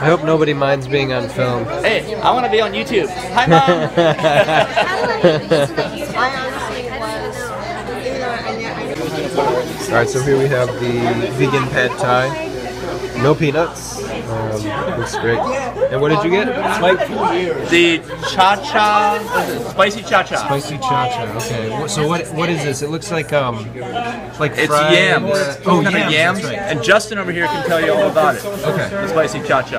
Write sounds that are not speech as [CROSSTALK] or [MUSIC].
I hope nobody minds being on film. Hey, I want to be on YouTube. Hi, Mom! [LAUGHS] Alright, so here we have the vegan pad thai. No peanuts. Um, looks great. And what did you get, Mike? the cha cha, spicy cha cha. Spicy cha cha. Okay. So what what is this? It looks like um like It's fried, yams. uh, oh, oh, yams. yams. right. And Justin over here can tell you all about it. Okay. The spicy cha cha.